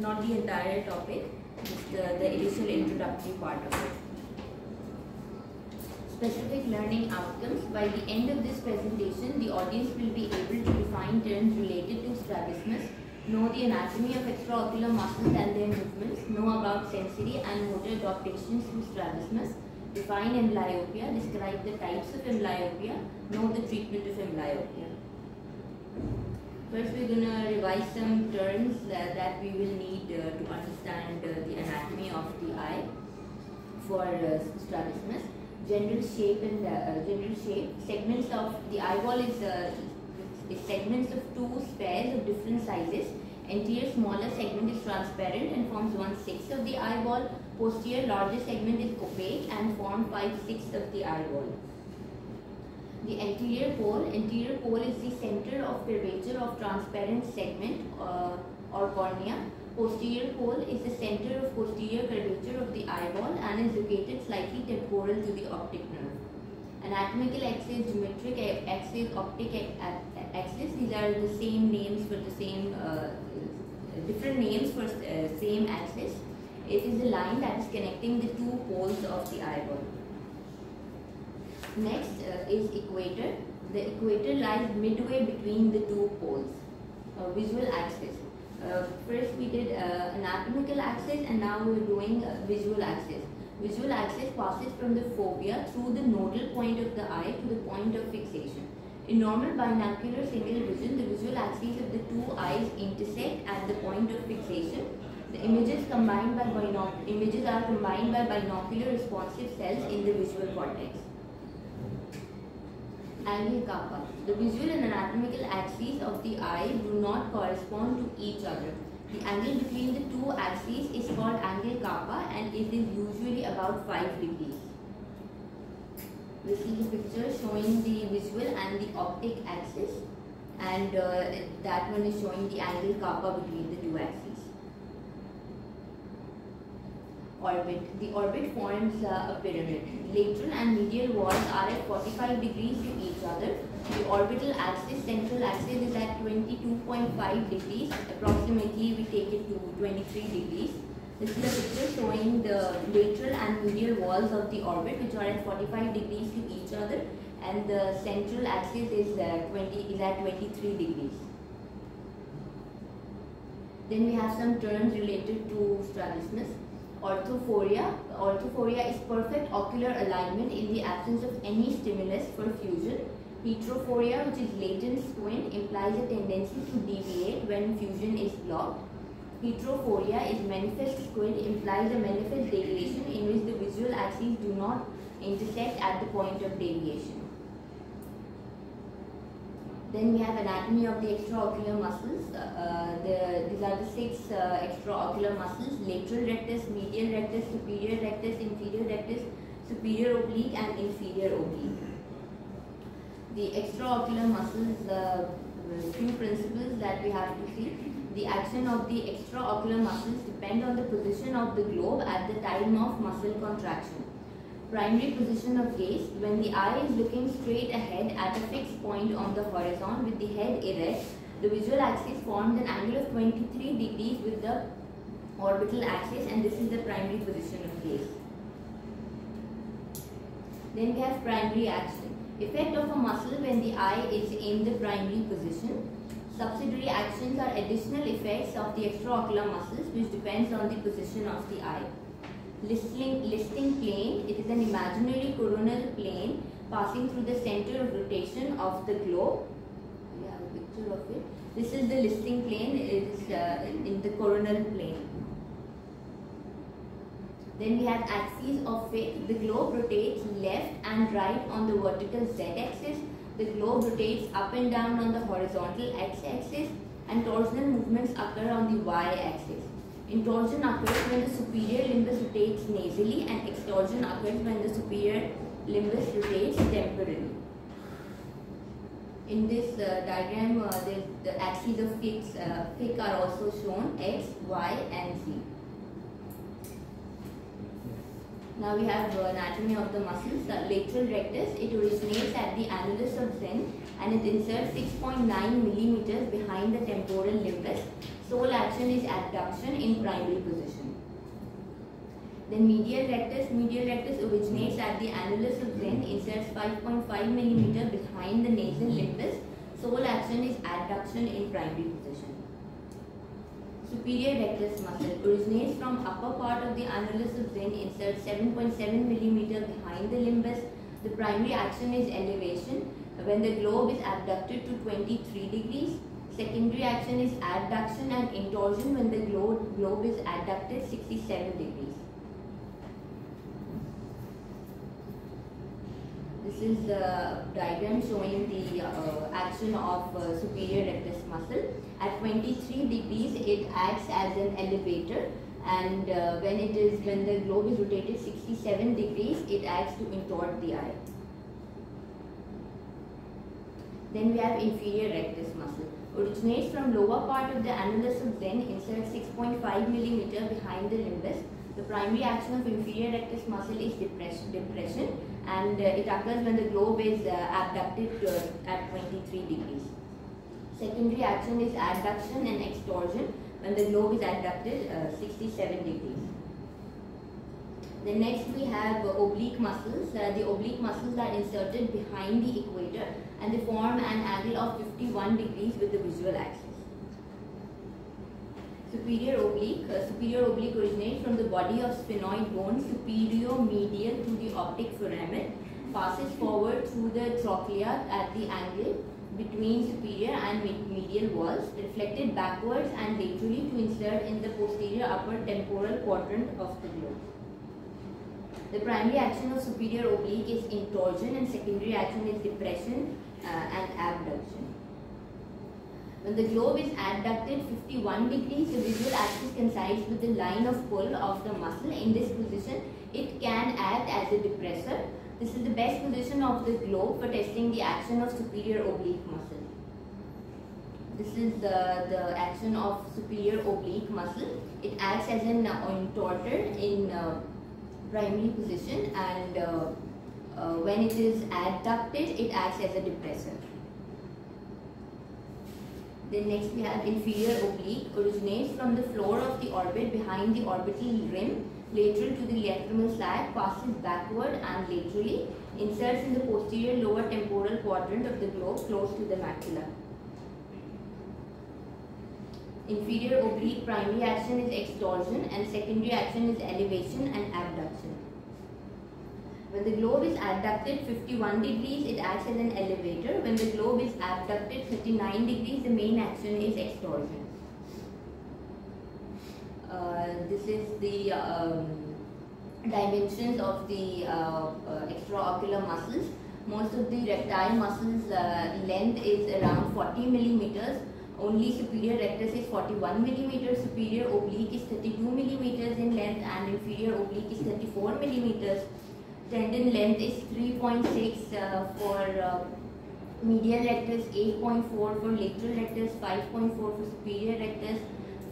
not the entire topic, just the, the initial introductory part of it. Specific learning outcomes. By the end of this presentation, the audience will be able to define terms related to strabismus, know the anatomy of extraocular muscles and their movements, know about sensory and motor adaptations to strabismus, define amblyopia, describe the types of amblyopia, know the treatment of amblyopia. First, we're going to revise some terms uh, that we will need uh, to understand uh, the anatomy of the eye for uh, strabismus. General shape and uh, general shape. Segments of the eyeball is, uh, is segments of two spheres of different sizes. Anterior smaller segment is transparent and forms one sixth of the eyeball. Posterior larger segment is opaque and forms five sixths of the eyeball. The anterior pole, anterior pole is the center of curvature of transparent segment uh, or cornea. Posterior pole is the center of posterior curvature of the eyeball and is located slightly temporal to the optic nerve. Anatomical axis, geometric axis, optic axis, these are the same names for the same, uh, different names for uh, same axis. It is the line that is connecting the two poles of the eyeball. Next uh, is equator. The equator lies midway between the two poles. Uh, visual axis. Uh, first we did uh, anatomical axis and now we're doing uh, visual axis. Visual axis passes from the fovea through the nodal point of the eye to the point of fixation. In normal binocular single vision, the visual axes of the two eyes intersect at the point of fixation. The images combined by binoc images are combined by binocular responsive cells in the visual cortex angle kappa. The visual and anatomical axes of the eye do not correspond to each other. The angle between the two axes is called angle kappa and it is usually about 5 degrees. We see the picture showing the visual and the optic axis and uh, that one is showing the angle kappa between the two axes. Orbit. The orbit forms uh, a pyramid. Lateral and medial walls are at 45 degrees to each other. The orbital axis, central axis is at 22.5 degrees. Approximately we take it to 23 degrees. This is a picture showing the lateral and medial walls of the orbit which are at 45 degrees to each other and the central axis is, uh, 20, is at 23 degrees. Then we have some terms related to strabismus orthophoria. Orthophoria is perfect ocular alignment in the absence of any stimulus for fusion. Heterophoria, which is latent squint, implies a tendency to deviate when fusion is blocked. Heterotropia is manifest squint, implies a manifest deviation in which the visual axes do not intersect at the point of deviation. Then we have anatomy of the extraocular muscles. Uh, the, these are the six uh, extraocular muscles, lateral rectus, medial rectus, superior rectus, inferior rectus, superior oblique and inferior oblique. The extraocular muscles, uh, few principles that we have to see. The action of the extraocular muscles depend on the position of the globe at the time of muscle contraction primary position of gaze when the eye is looking straight ahead at a fixed point on the horizon with the head erect the visual axis forms an angle of 23 degrees with the orbital axis and this is the primary position of gaze then we have primary action. Effect of a muscle when the eye is in the primary position. Subsidiary actions are additional effects of the extraocular muscles which depends on the position of the eye listing, listing plane. It is an imaginary coronal plane passing through the center of rotation of the globe. We have a picture of it. This is the listing plane. It is uh, in the coronal plane. Then we have axes of Fick. The globe rotates left and right on the vertical z-axis. The globe rotates up and down on the horizontal x-axis and torsional movements occur on the y-axis. Intorsion occurs when the superior limbus rotates nasally and extorsion occurs when the superior limbus rotates temporally. In this uh, diagram, uh, the, the axes of Fick, uh, are also shown x, y and z. Now we have uh, anatomy of the muscles. The lateral rectus, it originates at the annulus of Zinn and it inserts 6.9 millimeters behind the temporal limbus Sole action is adduction in primary position. Then medial rectus, medial rectus originates at the annulus of Zinn, inserts 5.5 mm behind the nasal limbus. Sole action is adduction in primary position. Superior rectus muscle originates from upper part of the annulus of Zinn, inserts 7.7 mm behind the limbus. The primary action is elevation when the globe is abducted to 23 degrees. Secondary action is adduction and intorsion when the globe, globe is adducted 67 degrees. This is the diagram showing the uh, action of uh, superior rectus muscle. At 23 degrees, it acts as an elevator and uh, when it is when the globe is rotated 67 degrees, it acts to intort the eye. Then we have inferior rectus muscle. Originates from lower part of the annulus of Zinn, inserts 6.5 mm behind the limbus. The primary action of inferior rectus muscle is depression, depression and uh, it occurs when the globe is uh, abducted uh, at 23 degrees. Secondary action is adduction and extorsion when the globe is abducted uh, 67 degrees. Then next we have oblique muscles. Uh, the oblique muscles are inserted behind the equator and they form an angle of 51 degrees with the visual axis. Superior oblique. Uh, superior oblique originates from the body of sphenoid bone superior medial to the optic foramen, passes forward through the trochlea at the angle between superior and medial walls, reflected backwards and laterally to insert in the posterior upper temporal quadrant of the globe. The primary action of superior oblique is intorsion and secondary action is depression uh, and abduction. When the globe is abducted 51 degrees, the visual axis coincides with the line of pull of the muscle. In this position, it can act as a depressor. This is the best position of the globe for testing the action of superior oblique muscle. This is the, the action of superior oblique muscle. It acts as an uh, intortor in uh, primary position and uh, uh, when it is adducted, it acts as a depressor. Then next we have inferior oblique originates from the floor of the orbit behind the orbital rim, lateral to the lacrimal sac, passes backward and laterally, inserts in the posterior lower temporal quadrant of the globe close to the macula. Inferior oblique primary action is extorsion and secondary action is elevation and abduction. When the globe is abducted 51 degrees, it acts as an elevator. When the globe is abducted 39 degrees, the main action is extorsion. Uh, this is the um, dimensions of the uh, uh, extraocular muscles. Most of the rectile muscles uh, length is around 40 millimeters. Only superior rectus is 41 millimeters, superior oblique is 32 millimeters in length and inferior oblique is 34 millimeters tendon length is 3.6 uh, for uh, medial rectus, 8.4 for lateral rectus, 5.4 for superior rectus,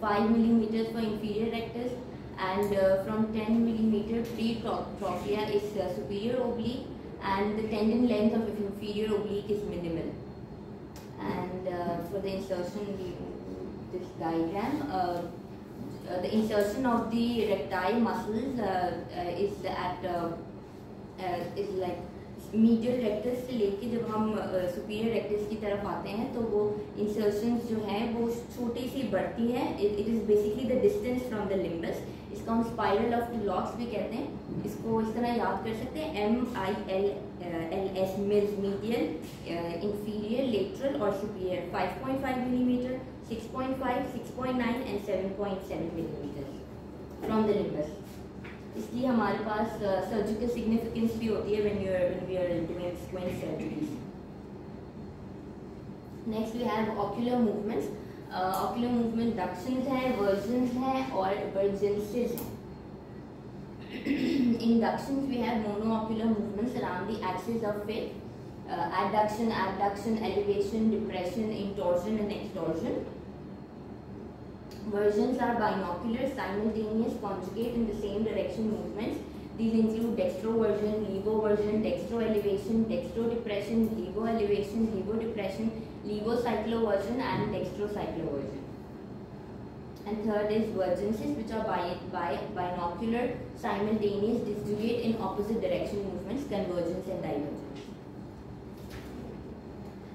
5 millimeters for inferior rectus, and uh, from 10 millimeter pre-trochlea is uh, superior oblique, and the tendon length of inferior oblique is minimal. And uh, for the insertion, this diagram, uh, the insertion of the rectile muscles is at is like medial rectus से लेके जब हम superior rectus की तरफ़ आते हैं तो वो इंसर्शन जो है वो छोटी सी बढ़ती है. It is basically the distance from the limbus इसको हम स्पाइरल ऑफ़ लॉक्स भी कहते हैं, इसको इस तरह याद कर सकते हैं M I L L S mills medial inferior lateral और superior 5.5 millimetre 6.5 6.9 and 7.7 millimetre from the limbus इसकी हमारे पास सर्जिकल सिग्निफिकेंस भी होती है when you when we are squint surgeries next we have ocular movements ocular movement ductions हैं versions हैं और वर्जेंसेस हैं in ductions we have monoocular movements around the axis of faith uh, adduction abduction elevation depression intorsion and extorsion Versions are binocular, simultaneous, conjugate in the same direction movements. These include dextroversion, levoversion, dextro elevation, dextro depression, levocycloversion and dextrocycloversion. And third is vergences, which are bi, bi, binocular, simultaneous, disjugate in opposite direction movements, convergence and divergence.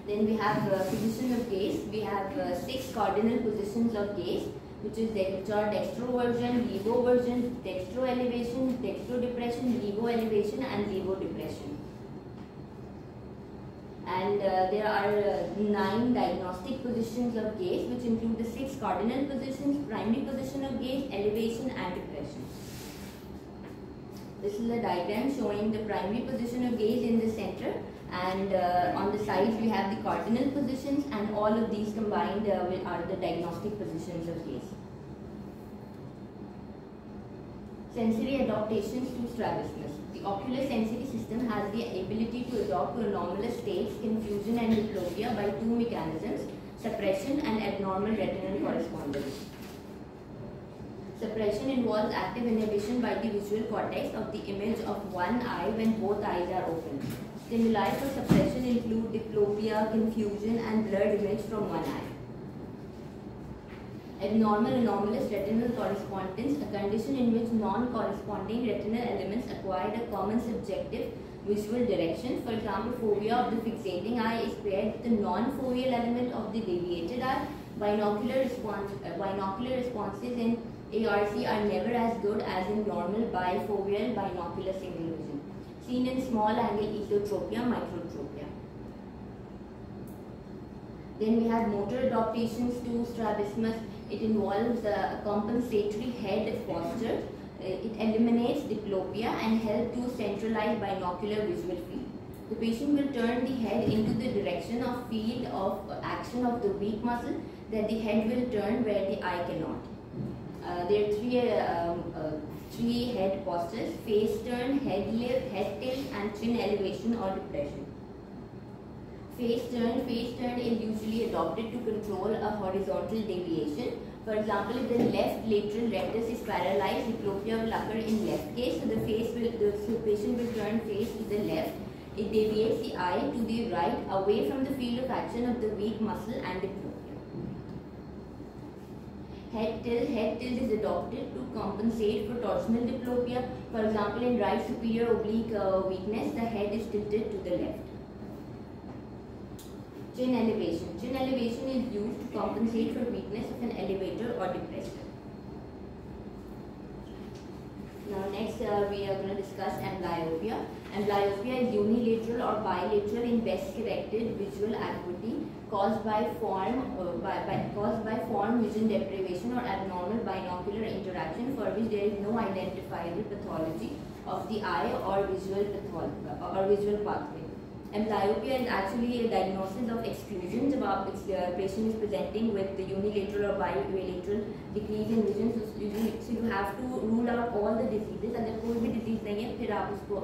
Then we have uh, position of gaze. We have uh, six cardinal positions of gaze, which is which are dextroversion, levoversion, dextro elevation, dextro depression, levo elevation, and levo depression and uh, there are uh, nine diagnostic positions of gaze which include the six cardinal positions, primary position of gaze, elevation and depression. This is a diagram showing the primary position of gaze in the center and uh, on the sides we have the cardinal positions and all of these combined uh, are the diagnostic positions of gaze. Sensory adaptations to strabismus. The ocular sensory system has the ability to adapt to anomalous states, confusion and diplopia by two mechanisms, suppression and abnormal retinal correspondence. Suppression involves active inhibition by the visual cortex of the image of one eye when both eyes are open. Stimuli for suppression include diplopia, confusion and blurred image from one eye. Abnormal anomalous retinal correspondence, a condition in which non-corresponding retinal elements acquired a common subjective visual direction. For example, fovea of the fixating eye is paired with the non-foveal element of the deviated eye. Binocular, response, uh, binocular responses in ARC are never as good as in normal bifoveal binocular single vision, seen in small angle esotropia, microtropia. Then we have motor adaptations to strabismus it involves a compensatory head posture. Uh, it eliminates diplopia and helps to centralize binocular visual field. The patient will turn the head into the direction of field of action of the weak muscle that the head will turn where the eye cannot. Uh, there are three, uh, um, uh, three head postures, face turn, head lift, head tilt and chin elevation or depression. Face turn. Face turn is usually adopted to control a horizontal deviation. For example, if the left lateral rectus is paralyzed, diplopia will occur in left case. So the face will, the patient will turn face to the left. It deviates the eye to the right away from the field of action of the weak muscle and diplopia. Head tilt. Head tilt is adopted to compensate for torsional diplopia. For example, in right superior oblique uh, weakness, the head is tilted to the left. Chin elevation. Chin elevation is used to compensate for weakness of an elevator or depressor. Now next uh, we are going to discuss amblyopia. Amblyopia is unilateral or bilateral in best corrected visual acuity caused by form uh, by, by, caused by form vision deprivation or abnormal binocular interaction for which there is no identifiable pathology of the eye or visual pathology or visual pathway. Amblyopia is actually a diagnosis of exclusion जब आप the unilateral or bilateral decrease in vision so you, so you have to rule out all the diseases अगर कोई भी disease नहीं है फिर आप उसको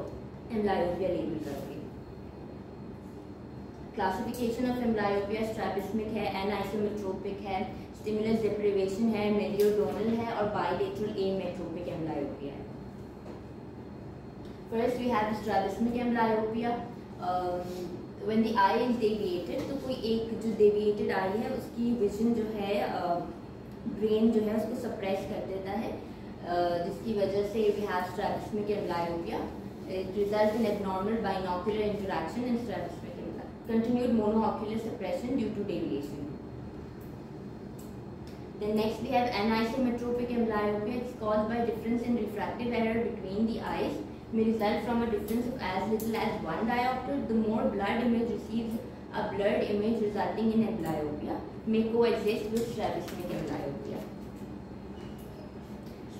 amblyopia label करोगे classification of amblyopia strabismic है anisometropic है stimulus deprivation है meriodonal है और bilateral ametropic amblyopia है First we have strabismic amblyopia when the eye is deviated तो कोई एक जो डेविएटेड आई है उसकी विजन जो है ब्रेन uh, जो है उसको सप्रेस कर देता है uh, जिसकी वजह से स्ट्रैबिस्मिक हो गया it result in abnormal binocular interaction in strabismic continued monocular suppression due to deviation Then next we have anisometropic amblyopia. It's caused by difference in refractive error between the eyes. May result from a difference of as little as one diopter. The more blurred image receives a blurred image resulting in amblyopia may coexist with strabismic amblyopia.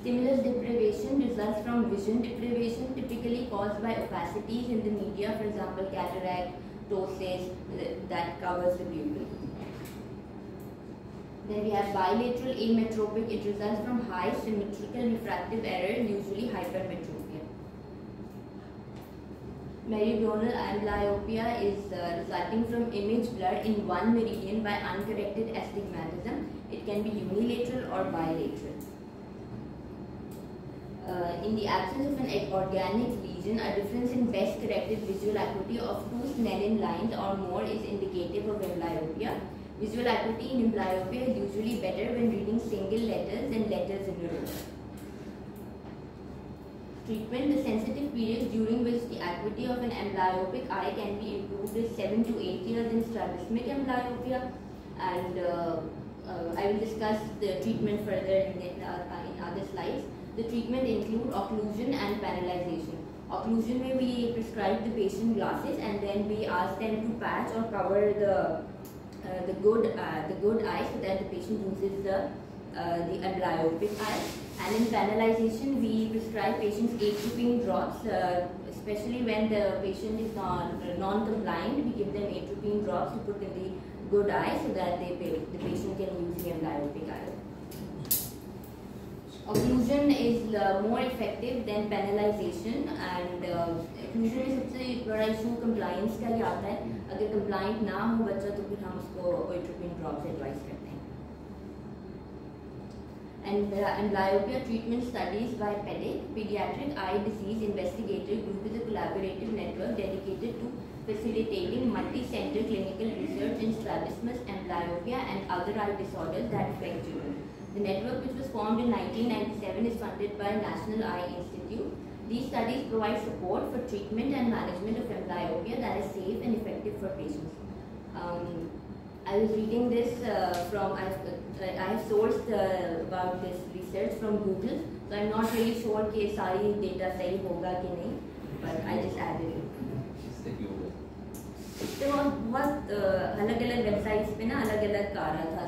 Stimulus deprivation results from vision deprivation typically caused by opacities in the media, for example cataract, ptosis that covers the pupil. Then we have bilateral ametropic. It results from high symmetrical refractive error, usually hypermetropia. Meridional amblyopia is uh, resulting from image blur in one meridian by uncorrected astigmatism. It can be unilateral or bilateral. Uh, in the absence of an organic lesion, a difference in best corrected visual acuity of two Snellen lines or more is indicative of amblyopia. Visual acuity in amblyopia is usually better when reading single letters than letters in a row. Treatment The sensitive period during which the acuity of an amblyopic eye can be improved is 7 to 8 years in strabismic amblyopia and uh, uh, I will discuss the treatment further in, uh, in other slides. The treatment include occlusion and penalization. Occlusion may we prescribe the patient glasses and then we ask them to patch or cover the uh, the good uh, the good eye so that the patient uses the uh, the amblyopic eye. And in penalization, we prescribe patients atropine drops, uh, especially when the patient is uh, non-compliant, non we give them atropine drops to put in the good eye so that they, the patient can use the amblyopic eye. Occlusion is uh, more effective than penalization and occlusion is सबसे बड़ा issue compliance का ही आता है अगर compliant ना हो बच्चा तो फिर हम उसको atropine drops and uh, amblyopia treatment studies by PEDIG, Pediatric Eye Disease Investigator Group is a collaborative network dedicated to facilitating multi-center clinical research in strabismus, and amblyopia and other eye disorders that affect children. The network, which was formed in 1997, is funded by National Eye Institute. These studies provide support for treatment and management of amblyopia that is safe and effective for patients. Um, I was reading this uh, from, I've, uh, I've sourced uh, about this research from Google, so I'm not really sure कि सारी data सही होगा कि नहीं, but I just added it. तो बहुत अलग अलग वेबसाइट्स पे ना अलग अलग आ रहा था।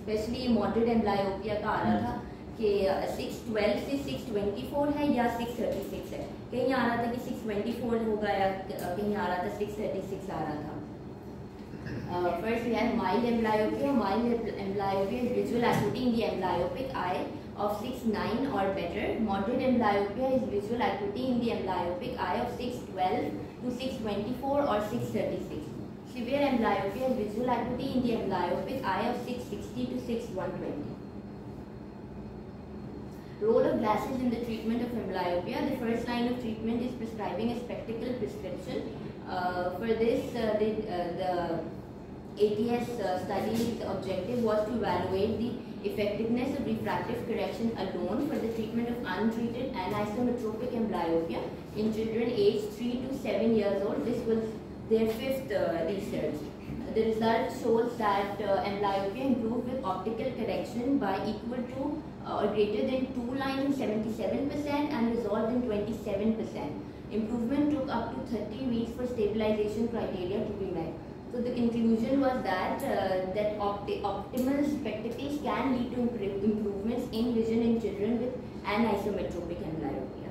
स्पेशली मॉडर्ड एम्ब्लायोपिया का आ रहा था कि सिक्स ट्वेल्व से सिक्स ट्वेंटी फोर है या सिक्स थर्टी सिक्स है? कहीं आ रहा था कि सिक्स ट्वेंटी फोर होगा या कहीं आ रहा था सिक्स थर्टी सिक्स आ रहा था। First we have mild amblyopia. Mild amblyopia is visual acuity in the amblyopic eye of 6 9 or better. Moderate amblyopia is visual acuity in the amblyopic eye of 6 12 to 6 24 or 6 36. Severe amblyopia is visual acuity in the amblyopic eye of 660 to 6120. Role of glasses in the treatment of amblyopia. The first line of treatment is prescribing a spectacle prescription. Uh, for this, uh, the, uh, the ATS uh, study's objective was to evaluate the effectiveness of refractive correction alone for the treatment of untreated anisometropic amblyopia in children aged 3 to 7 years old. This was their fifth uh, research. The result shows that uh, amblyopia improved with optical correction by equal to uh, or greater than 2 lines in 77% and resolved in 27%. Improvement took up to 30 weeks for stabilization criteria to be met. So the conclusion was that uh, that opti optimal spectacles can lead to improvements in vision in children with anisometropic amblyopia.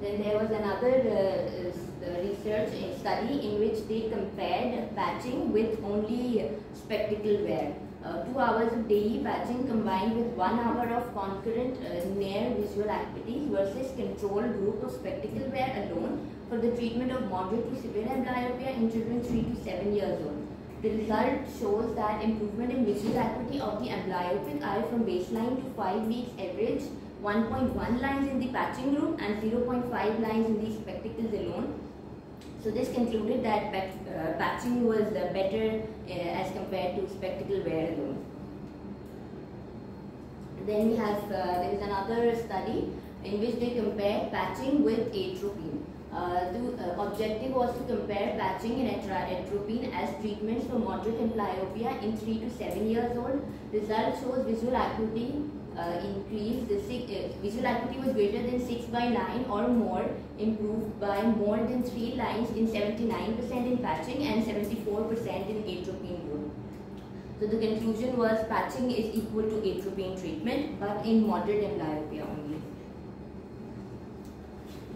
Then there was another uh, research study in which they compared patching with only spectacle wear. Uh, two hours of daily patching combined with one hour of concurrent uh, near visual activities versus control group of spectacle wear alone for the treatment of moderate to severe amblyopia in children 3 to 7 years old. The result shows that improvement in visual acuity of the amblyopic eye from baseline to 5 weeks average 1.1 lines in the patching group and 0.5 lines in the spectacles alone so this concluded that uh, patching was better uh, as compared to spectacle wear alone. Then we have, uh, there is another study in which they compared patching with atropine. Uh, the uh, objective was to compare patching and atropine as treatments for moderate amblyopia in 3 to 7 years old. Result shows visual acuity uh, increased, the six, uh, visual acuity was greater than 6 by 9 or more, improved by more than 3 lines in 79% in patching and 74% in atropine group. So the conclusion was patching is equal to atropine treatment but in moderate amblyopia only.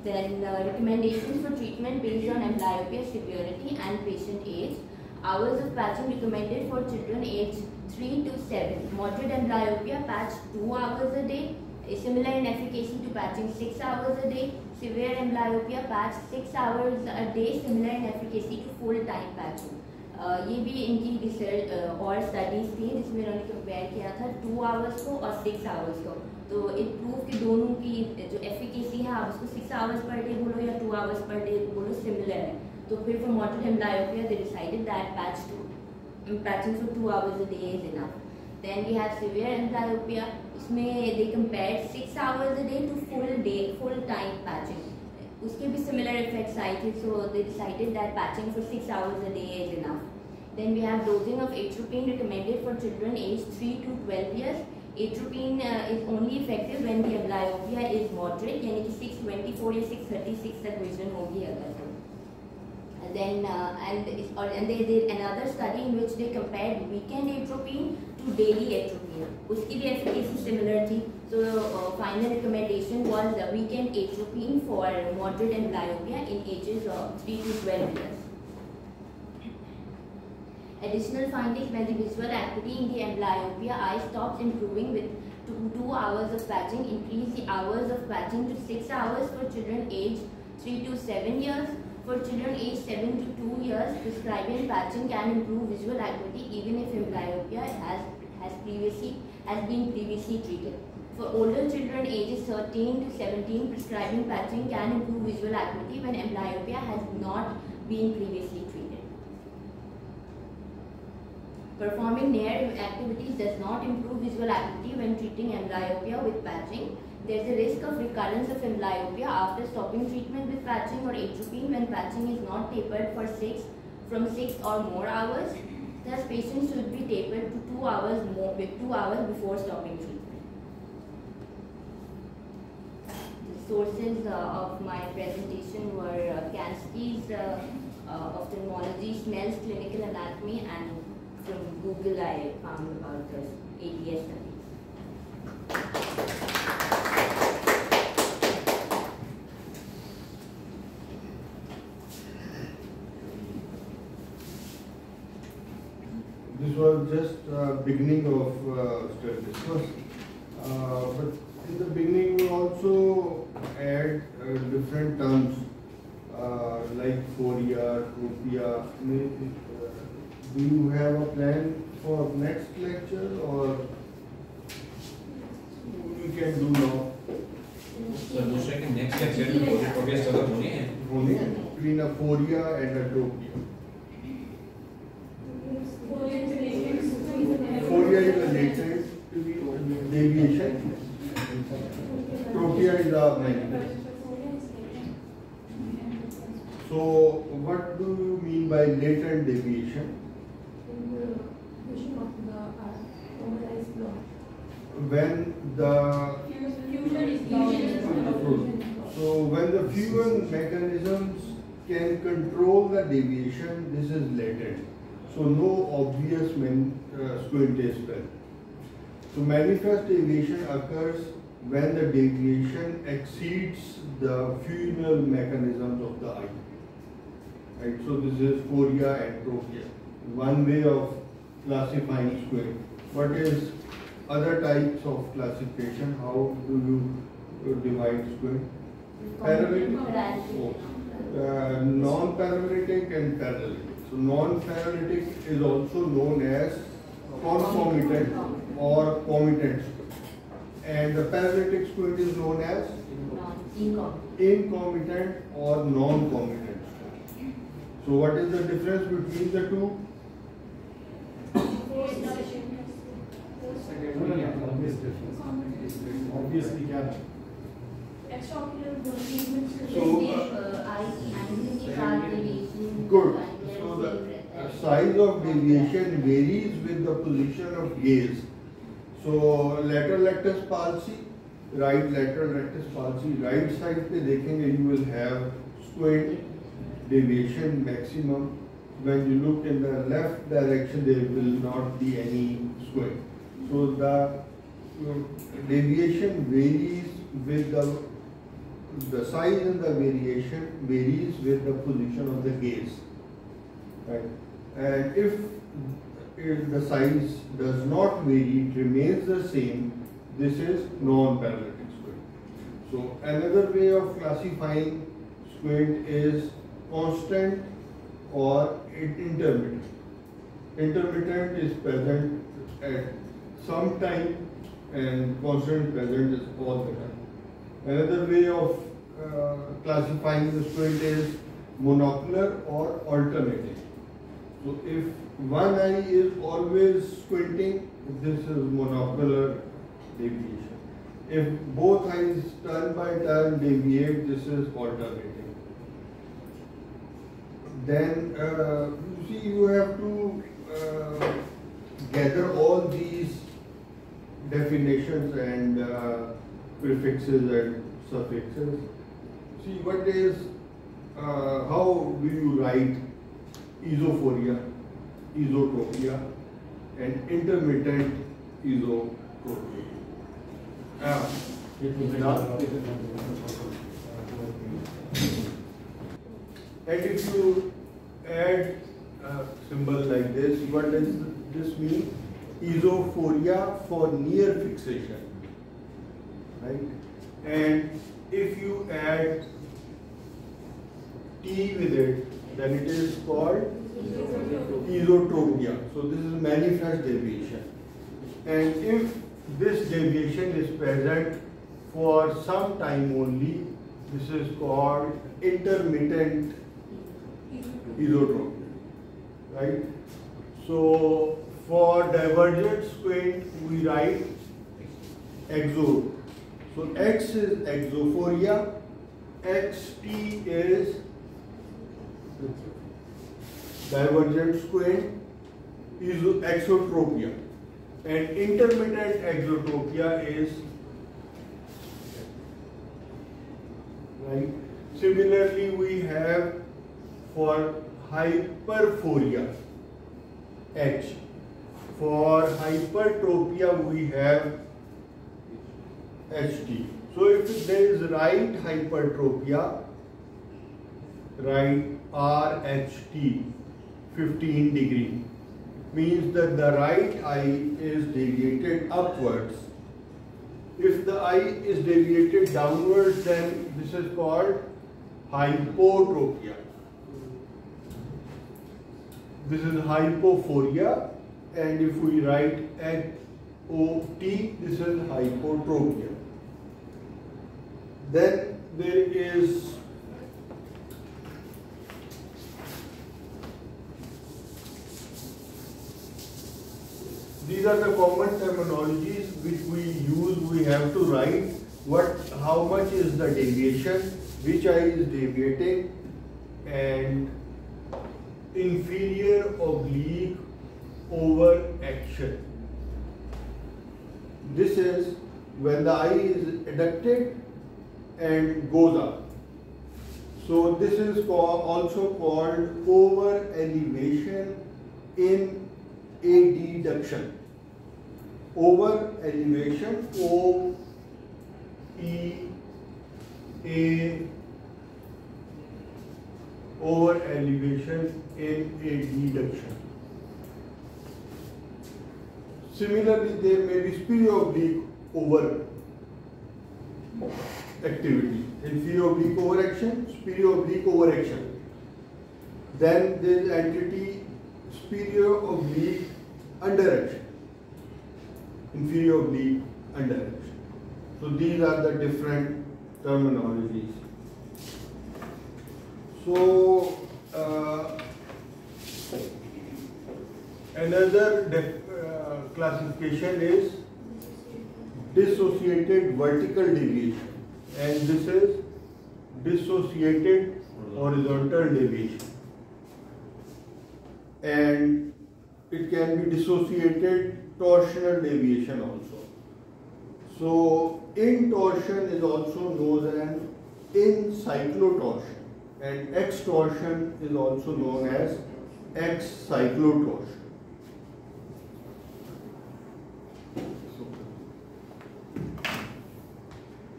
Then uh, recommendations for treatment based on amblyopia severity and patient age. Hours of patching recommended for children aged 3 to 7. Moderate amblyopia patch 2 hours a day. Similar in efficacy to patching 6 hours a day. Severe amblyopia patch 6 hours a day. Similar in efficacy to full time patching. Uh, ये भी इनकी research uh, और studies थी जिसमें उन्होंने compare किया था two hours को और सिक्स आवर्स को तो इट प्रूव कि दोनों की जो एफिकेसी है आप उसको सिक्स आवर्स पर डे बोलो या टू आवर्स पर डे बोलो सिमिलर है तो फिर for model amblyopia they decided that patch to patching for two hours a day is enough. Then we have severe amblyopia. इसमें they compared six hours a day to full day, full time patching. उसके भी similar effects आए थे, so they decided that patching for six hours a day is enough. Then we have dosing of atropine recommended for children aged 3 to 12 years. Atropine uh, is only effective when the amblyopia is moderate, यानी कि 624 या 636 तक vision होगी अगर तो. And then uh, and or, and they did another study in which they compared weekend atropine to daily atropine. उसकी भी efficacy similar थी. So uh, final recommendation was uh, weekend atropine for moderate amblyopia in ages of 3 to 12 years. Additional findings when the visual acuity in the amblyopia eye stops improving with two, two hours of patching, increase the hours of patching to 6 hours for children aged 3 to 7 years. for children aged 7 to 2 years, prescribing patching can improve visual acuity even if amblyopia has, has, previously, has been previously treated. For older children ages 13 to 17, prescribing patching can improve visual acuity when amblyopia has not been previously treated. Performing near activities does not improve visual acuity when treating amblyopia with patching. There is a risk of recurrence of amblyopia after stopping treatment with patching or atropine when patching is not tapered for six from six or more hours. Thus, patients should be tapered to two hours more two hours before stopping treatment. The sources uh, of my presentation were uh, Kanski's uh, uh, ophthalmology, Snell's clinical anatomy, and from Google I found about this ATS studies. This was just uh, beginning of uh, studies. Uh, but in the beginning, we also add uh, different terms like phoria, tropia. Do you have a plan for next lecture or we can do now? Sir दूसरे के next lecture में project progress अगर होने हैं होने हैं between a phoria and a tropia mean by latent deviation? when the so when the fusion mechanisms can control the deviation, this is latent. So no obvious main, uh, squint is present. So manifest deviation occurs when the deviation exceeds the fusional mechanisms of the eye. Right. So this is phoria and tropia. One way of classifying squint. What is other types of classification, how do you divide squint? Paralytic, oh. uh, non-paralytic and paralytic. So non-paralytic is also known as concomitant or comitant squint. And the paralytic squint is known as incomitant or non-comitant squint. So what is the difference between the two? Obviously, क्या So, uh, Good. So the size of deviation varies with the position of gaze. So lateral rectus palsy, right lateral rectus palsy, right side पे देखेंगे you will have squint deviation maximum. When you look in the left direction, there will not be any squint. So the uh, deviation varies with the the size and the variation varies with the position of the gaze. Right? And if, if the size does not vary, it remains the same, this is non-paralytic squint. So another way of classifying squint is constant or intermittent. Intermittent is present at some time and constant present is all the time. Another way of uh, classifying the squint is monocular or alternating. So if one eye is always squinting, this is monocular deviation. If both eyes turn by turn deviate, this is alternating. Then uh, you see you have to uh, gather all these definitions and uh, prefixes and suffixes. See what is, uh, how do you write esophoria, esotropia and intermittent esotropia? Yeah. And if you add a symbol like this, what does this mean? Esophoria for near fixation. Right? And if you add T with it, then it is called esotropia. So this is manifest deviation. And if this deviation is present for some time only, this is called intermittent esotropia. Right? So for divergent squint, we write exo. So X is exophoria, XT is divergent squint, is exotropia, and intermittent exotropia is right. Similarly, we have for hyperphoria, H. For hypertropia, we have HT. So if there is right hypertropia, right RHT, 15 degree, means that the right eye is deviated upwards. If the eye is deviated downwards, then this is called hypotropia. This is hypophoria, and if we write H-O-T, this is hypotropia. Then there is these are the common terminologies which we use. We have to write what, how much is the deviation, which eye is deviating, and inferior oblique over action. This is when the eye is adducted and goes up. So this is also called over elevation in adduction. Over elevation, O E A over elevation in adduction. Similarly, there may be spherooblique over activity. Inferior oblique over action, superior over action. Then there is entity superior oblique under action. Inferior oblique under action. So these are the different terminologies. So uh, another uh, classification is dissociated vertical deviation. And this is dissociated horizontal deviation. And it can be dissociated torsional deviation also. So intorsion is also known as encyclotorsion and extorsion is also known as excyclotorsion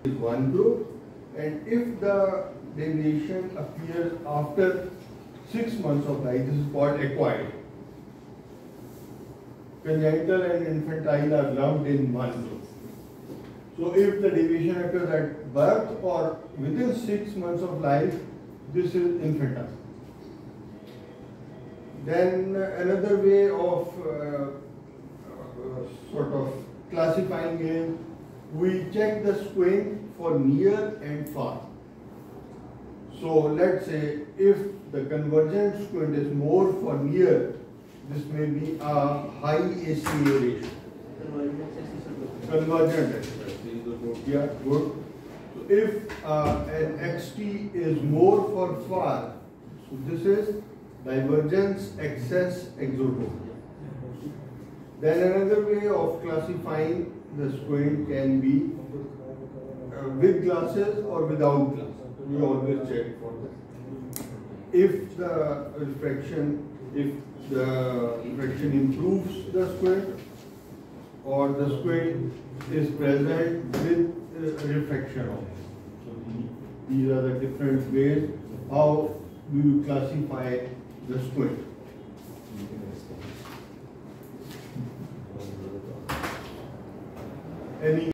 is one group and if the deviation appears after six months of life, this is called acquired. Congenital and infantile are lumped in one group. So if the deviation occurs at birth or within six months of life, this is infantile. Then another way of uh, uh, sort of classifying is we check the squint for near and far. So let's say if the convergent squint is more for near, this may be a high ACA ratio. Convergent express, these are good. Yeah, good. If uh, an XT is more for far, so this is divergence excess exotropia. Then another way of classifying the squint can be uh, with glasses or without glasses. We always check for that. If the refraction, if the refraction improves the squint or the squint is present with refraction also. So these are the different ways how do you classify the squint. Any